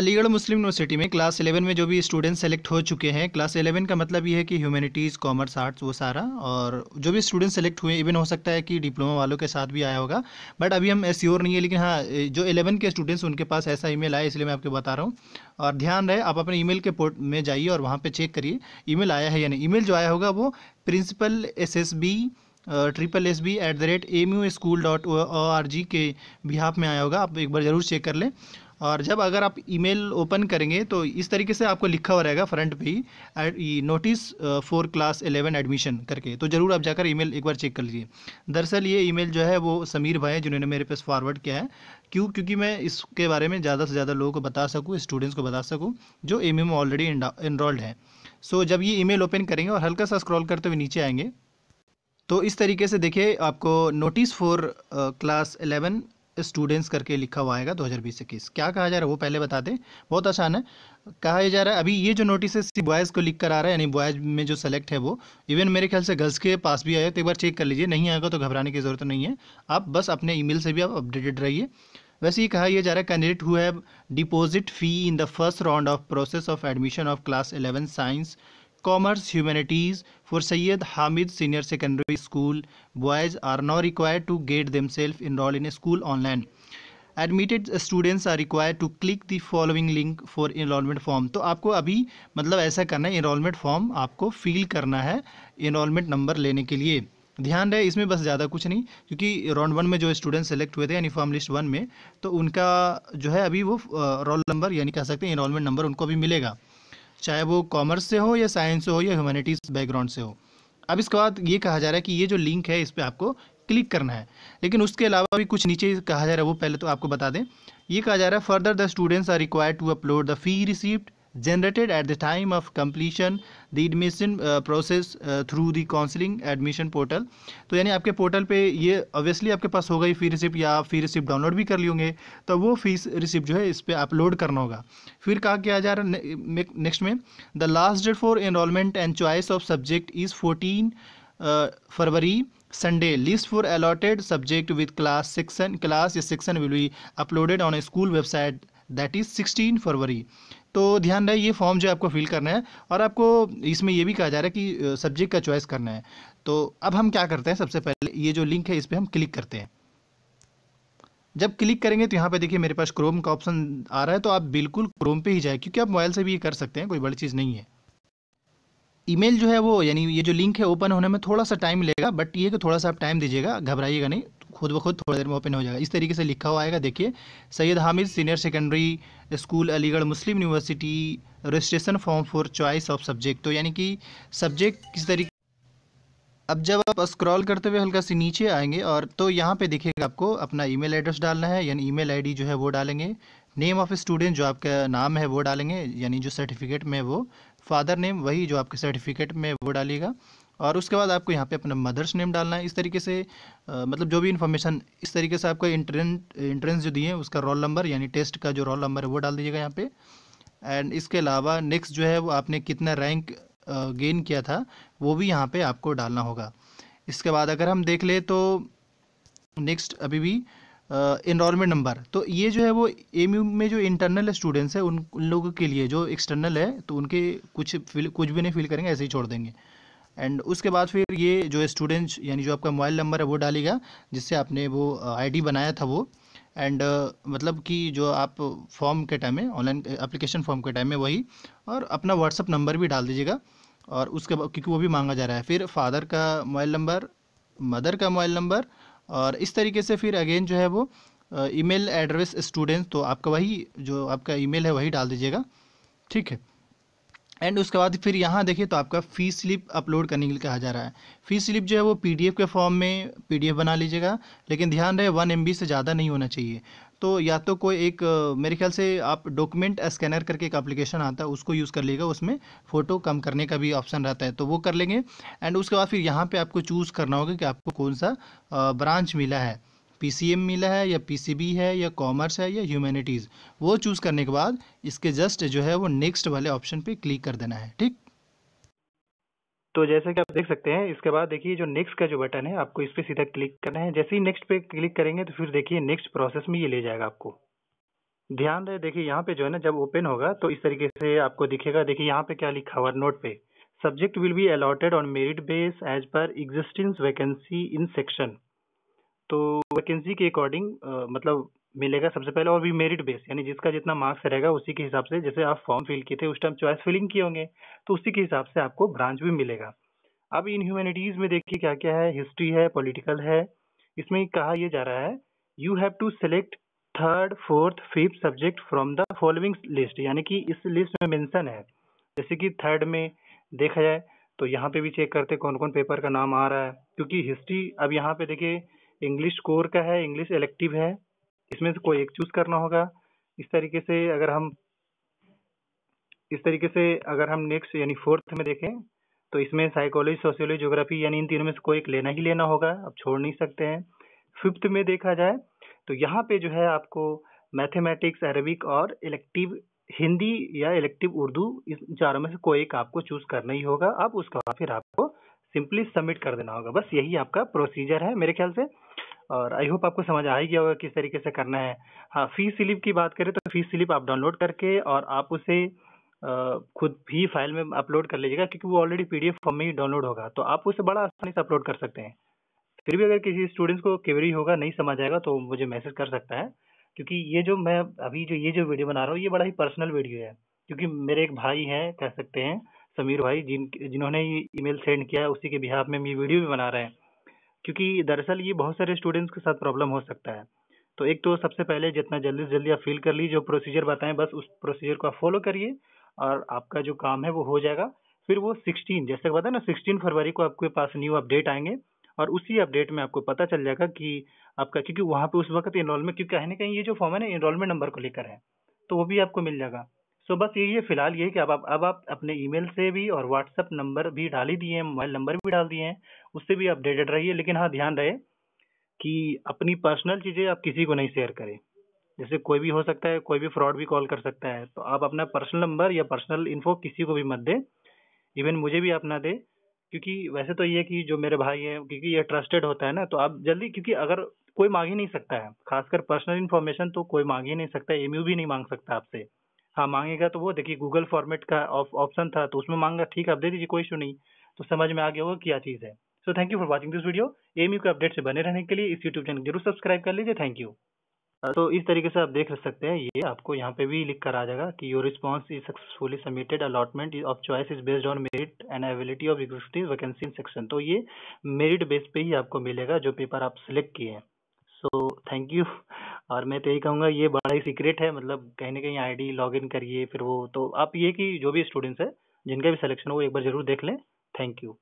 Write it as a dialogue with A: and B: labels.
A: अलीगढ़ मुस्लिम university में class eleven में जो भी स्टूडेंट सेलेक्ट हो चुके हैं, क्लास इलेवन का मतलब ये है कि ह्यूमैनिटीज़, कॉमर्स, आर्ट्स, वो सारा, और जो भी स्टूडेंट सेलेक्ट हुए, इवन हो सकता है कि डिप्लोमा वालों के साथ भी आया होगा, बट अभी हम श्योर नहीं है, लेकिन हाँ जो इलेवन के स्टूडेंट्स, उनके पास ऐसा ईमेल आया, इसलिए मैं आपको बता रहा हूँ। और ध्यान रहे, आप अपने ई के पोर्ट में जाइए और वहाँ पर चेक करिए ई आया है या नहीं। ई जो आया होगा वो principal S S B triple S B at the rate M U school dot O R G के बिहाफ में आया होगा, आप एक बार ज़रूर चेक कर लें। और जब अगर आप ईमेल ओपन करेंगे तो इस तरीके से आपको लिखा हुआ रहेगा फ्रंट पे ही notice for class eleven admission करके। तो ज़रूर आप जाकर ईमेल एक बार चेक कर लीजिए। दरअसल ये ईमेल जो है, वो समीर भाई है, जिन्होंने मेरे पास फॉरवर्ड किया है। क्यों? क्योंकि मैं इसके बारे में ज़्यादा से ज़्यादा लोगों को बता सकूँ स्टूडेंट्स को बता सकूँ, जो एम में ऑलरेडी इनरोल्ड है। सो जब ये ईमेल ओपन करेंगे और हल्का सा स्क्रॉल करते हुए नीचे आएँगे तो इस तरीके से देखिए, आपको notice for class eleven students करके लिखा हुआ आएगा 2020 इक्कीस। क्या कहा जा रहा है? वो पहले बता दें। बहुत आसान है। कहा जा रहा है, अभी ये जो नोटिस बॉयज़ को लिख कर आ रहा है, यानी बॉयज़ में जो सेलेक्ट है वो इवन मेरे ख्याल से गर्ल्स के पास भी आया तो एक बार चेक कर लीजिए। नहीं आएगा तो घबराने की ज़रूरत नहीं है। आप बस अपने ईमेल से भी आप अपडेटेड रहिए। वैसे ही कहा यह जा रहा है candidate who have deposit fee in the first round of process of admission of class eleven science Commerce Humanities for Sayyid Hamid Senior Secondary School. Boys are now required to get themselves enrolled in a school online. Admitted students are required to click the following link for enrolment form तो आपको अभी मतलब ऐसा करना है enrolment form आपको fill करना है इनरोलमेंट नंबर लेने के लिए। ध्यान रहे, इसमें बस ज़्यादा कुछ नहीं, क्योंकि राउंड वन में जो स्टूडेंट सेलेक्ट हुए थे, यानी फॉर्म लिस्ट वन में तो उनका जो है अभी वो रोल नंबर यानी कह सकते हैं इनरोलमेंट नंबर उनको अभी मिलेगा। चाहे वो कॉमर्स से हो या साइंस से हो या ह्यूमैनिटीज़ बैकग्राउंड से हो। अब इसके बाद ये कहा जा रहा है कि ये जो लिंक है, इस पर आपको क्लिक करना है। लेकिन उसके अलावा भी कुछ नीचे कहा जा रहा है, वो पहले तो आपको बता दें। ये कहा जा रहा है further the students are required to upload the fee receipt generated at the time of completion the admission uh, process uh, through the counseling admission portal. तो यानी आपके पोर्टल पे ये ऑब्वियसली आपके पास होगा ही फ़ी रिसिप्ट या आप फ़ी रिसिप्ट डाउनलोड भी कर लियोगे तो वो फ़ीस रिसिप्ट जो है इस पर अपलोड करना होगा। फिर कहा क्या जा रहा है नेक्स्ट में the last date for enrolment and choice of subject is fourteen February list for allotted subject with class section class या section will be uploaded on a school website that is sixteen February. तो ध्यान रहे, ये form जो है आपको fill करना है और आपको इसमें ये भी कहा जा रहा है कि सब्जेक्ट का चॉइस करना है। तो अब हम क्या करते हैं, सबसे पहले ये जो लिंक है, इस पर हम क्लिक करते हैं। जब क्लिक करेंगे तो यहाँ पे देखिए मेरे पास क्रोम का ऑप्शन आ रहा है तो आप बिल्कुल क्रोम पे ही जाए, क्योंकि आप मोबाइल से भी ये कर सकते हैं, कोई बड़ी चीज़ नहीं है। ईमेल जो है वो, यानी ये जो लिंक है ओपन होने में थोड़ा सा टाइम लेगा बट ये कि थोड़ा सा आप टाइम दीजिएगा, घबराइएगा नहीं। खुद ब खुद थोड़ी देर में ओपन हो जाएगा। इस तरीके से लिखा हुआ आएगा, देखिए, Syed Hamid senior secondary school, Aligarh Muslim University, registration form for choice of subject. तो यानी कि सब्जेक्ट किस तरीके अब जब आप स्क्रॉल करते हुए हल्का से नीचे आएँगे और तो यहाँ पे देखिएगा आपको अपना ईमेल एड्रेस डालना है, यानी ईमेल आईडी जो है वो डालेंगे, नेम ऑफ़ स्टूडेंट जो आपका नाम है वो डालेंगे, यानी जो सर्टिफिकेट में वो, फादर नेम, वही जो आपके सर्टिफिकेट में वो डालिएगा। और उसके बाद आपको यहाँ पे अपना मदर्स नेम डालना है। इस तरीके से आ, मतलब जो भी इन्फॉर्मेशन इस तरीके से आपका इंट्रेंस इंट्रेंस जो दिए उसका रोल नंबर यानी टेस्ट का जो रोल नंबर है वो डाल दीजिएगा यहाँ पे। एंड इसके अलावा नेक्स्ट जो है वो आपने कितना रैंक गेन किया था वो भी यहाँ पे आपको डालना होगा। इसके बाद अगर हम देख ले तो नेक्स्ट अभी भी इनरोलमेंट नंबर तो ये जो है वो एमयू में जो इंटरनल स्टूडेंट्स हैं उन उन लोगों के लिए जो एक्सटर्नल है तो उनके कुछ फिल कुछ भी नहीं फिल करेंगे ऐसे ही छोड़ देंगे। एंड उसके बाद फिर ये जो स्टूडेंट्स यानी जो आपका मोबाइल नंबर है वो डालेगा जिससे आपने वो आईडी बनाया था वो। एंड uh, मतलब कि जो आप फॉर्म के टाइम में ऑनलाइन एप्लीकेशन फॉर्म के टाइम में वही। और अपना व्हाट्सअप नंबर भी डाल दीजिएगा। और उसके बाद क्योंकि वो भी मांगा जा रहा है। फिर फादर का मोबाइल नंबर मदर का मोबाइल नंबर और इस तरीके से फिर अगेन जो है वो ईमेल एड्रेस स्टूडेंट तो आपका वही जो आपका ईमेल है वही डाल दीजिएगा। ठीक है? एंड उसके बाद फिर यहाँ देखिए तो आपका फ़ी स्लिप अपलोड करने के लिए कहा जा रहा है। फ़ी स्लिप जो है वो पीडीएफ के फॉर्म में पीडीएफ बना लीजिएगा, लेकिन ध्यान रहे वन एमबी से ज़्यादा नहीं होना चाहिए। तो या तो कोई एक, मेरे ख्याल से आप डॉक्यूमेंट स्कैनर करके एक एप्लीकेशन आता है, उसको यूज़ कर लीजिएगा, उसमें फ़ोटो कम करने का भी ऑप्शन रहता है तो वो कर लेंगे। एंड उसके बाद फिर यहाँ पर आपको चूज़ करना होगा कि आपको कौन सा ब्रांच मिला है। पीसीएम मिला है या पीसीबी है या कॉमर्स है या ह्यूमैनिटीज़ वो चूज़ करने के बाद इसके जस्ट जो है वो नेक्स्ट वाले ऑप्शन पे क्लिक कर देना है, ठीक? तो जैसे कि आप देख सकते हैं, इसके बाद देखिए जो नेक्स्ट का जो बटन है, आपको इस पर सीधा क्लिक करना है। जैसे ही नेक्स्ट पे क्लिक करेंगे तो फिर देखिए नेक्स्ट प्रोसेस में ये ले जाएगा आपको।
B: ध्यान रहे, देखिए यहाँ पे जो है ना, जब ओपन होगा तो इस तरीके से आपको दिखेगा। देखिए यहाँ पे क्या लिखा हुआ नोट पे। Subject will be allotted on merit base as per existing vacancy in section तो वैकेंसी के अकॉर्डिंग मतलब मिलेगा सबसे पहले और भी मेरिट बेस यानी जिसका जितना मार्क्स रहेगा उसी के हिसाब से, जैसे आप फॉर्म फिल किए थे, उस टाइम चॉइस फिलिंग किए होंगे तो उसी के हिसाब से आपको ब्रांच भी मिलेगा। अब इन ह्यूमैनिटीज में देखिए क्या क्या है हिस्ट्री है पॉलिटिकल है, इसमें कहा यह जा रहा है you have to select third fourth fifth subject from the following list यानी कि इस लिस्ट में मेंशन है। जैसे कि थर्ड में देखा जाए तो यहाँ पे भी चेक करते कौन कौन पेपर का नाम आ रहा है, क्योंकि हिस्ट्री अब यहाँ पे देखिए इंग्लिश कोर का है इंग्लिश इलेक्टिव है, इसमें से कोई एक चूज़ करना होगा। इस तरीके से अगर हम, इस तरीके से अगर हम नेक्स्ट यानी फोर्थ में देखें तो इसमें साइकोलॉजी सोशियोलॉजी ज्योग्राफी यानी इन तीनों में से कोई एक लेना ही लेना होगा अब छोड़ नहीं सकते हैं। फिफ्थ में देखा जाए तो यहाँ पे जो है आपको मैथमेटिक्स अरबिक और इलेक्टिव हिंदी या इलेक्टिव उर्दू, इस चारों में से कोई एक आपको चूज़ करना ही होगा। अब उसका फिर आपको सिंपली सबमिट कर देना होगा। बस यही आपका प्रोसीजर है मेरे ख्याल से। और आई होप आपको समझ आ ही गया होगा किस तरीके से करना है। हाँ फ़ीस स्लिप की बात करें तो फ़ीस स्लिप आप डाउनलोड करके और आप उसे खुद भी फ़ाइल में अपलोड कर लीजिएगा क्योंकि वो ऑलरेडी पी पीडीएफ फॉर्म में ही डाउनलोड होगा। तो आप उसे बड़ा आसानी से अपलोड कर सकते हैं। फिर भी अगर किसी स्टूडेंट्स को क्वेरी होगा, नहीं समझ आएगा तो मुझे मैसेज कर सकता है। क्योंकि ये जो मैं अभी जो ये जो वीडियो बना रहा हूँ, ये बड़ा ही पर्सनल वीडियो है। क्योंकि मेरे एक भाई हैं, कह सकते हैं, समीर भाई, जिन, जिन्होंने ये ईमेल सेंड किया है, उसी के बिहार में हम ये वीडियो भी बना रहे हैं। क्योंकि दरअसल ये बहुत सारे स्टूडेंट्स के साथ प्रॉब्लम हो सकता है। तो एक तो सबसे पहले जितना जल्दी से जल्दी आप फिल कर लीजिए, जो प्रोसीजर बताएँ, बस उस प्रोसीजर को आप फॉलो करिए और आपका जो काम है वो हो जाएगा। फिर वो सिक्सटीन जैसे बताया ना सिक्सटीन फरवरी को आपके पास न्यू अपडेट आएँगे और उसी अपडेट में आपको पता चल जाएगा कि आपका, क्योंकि वहाँ पे उस वक्त इनरोलमेंट क्योंकि कहीं ना कहीं ये जो फॉर्म है ना इनरोलमेंट नंबर को लेकर है तो वो भी आपको मिल जाएगा। सो बस यही है, फ़िलहाल ये कि अब आप अब आप अपने ईमेल से भी और व्हाट्सअप नंबर भी डाल ही दिए हैं मोबाइल नंबर भी डाल दिए हैं। उससे भी अपडेटेड रहिए, लेकिन हाँ ध्यान रहे कि अपनी पर्सनल चीज़ें आप किसी को नहीं शेयर करें। जैसे कोई भी हो सकता है, कोई भी फ्रॉड भी कॉल कर सकता है तो आप अपना पर्सनल नंबर या पर्सनल इन्फो किसी को भी मत दें। इवन मुझे भी आप ना दे, क्योंकि वैसे तो ये कि जो मेरे भाई हैं, क्योंकि ये ट्रस्टेड होता है ना तो आप जल्दी, क्योंकि अगर कोई मांग ही नहीं सकता है, खासकर पर्सनल इन्फॉर्मेशन तो कोई मांग ही नहीं सकता एमयू भी नहीं मांग सकता आपसे। हाँ मांगेगा तो वो, देखिए गूगल फॉर्मेट का ऑप्शन था तो उसमें मांगा, ठीक है, आप दे दीजिए, कोई इशू नहीं। तो समझ में आ गया होगा क्या चीज़ है। So thank you for watching this video MU के अपडेट से बने रहने के लिए इस यूट्यूब चैनल ज़रूर सब्सक्राइब कर लीजिए. थैंक यू तो इस तरीके से आप देख सकते हैं, ये आपको यहाँ पे भी लिख कर आ जाएगा कि your response is successfully submitted allotment of choice is based on merit and availability of existing vacancy in section तो ये मेरिट बेस पे ही आपको मिलेगा जो पेपर आप सिलेक्ट किए हैं. सो थैंक यू और मैं तो यही कहूँगा, ये बड़ा ही सीक्रेट है. मतलब कहीं ना कहीं आईडी लॉगिन करिए, फिर वो तो आप ये कि जो भी स्टूडेंट्स है, जिनका भी सिलेक्शन हो वो एक बार ज़रूर देख लें. Thank you